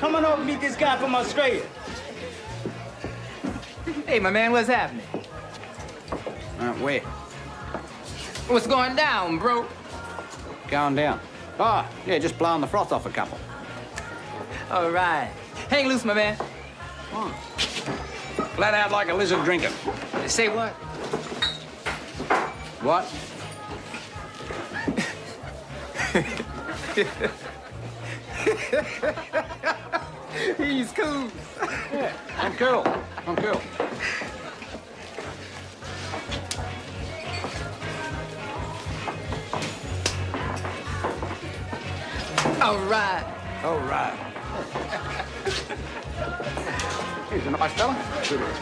Come on over and meet this guy from Australia. Hey, my man, what's happening? Uh, where? What's going down, bro? Going down. Ah, yeah, just blowing the froth off a couple. All right. Hang loose, my man. Flat out like a lizard drinking. Say what? What? He's cool. Yeah, I'm cool. I'm cool. All right. All right. He's a nice fella.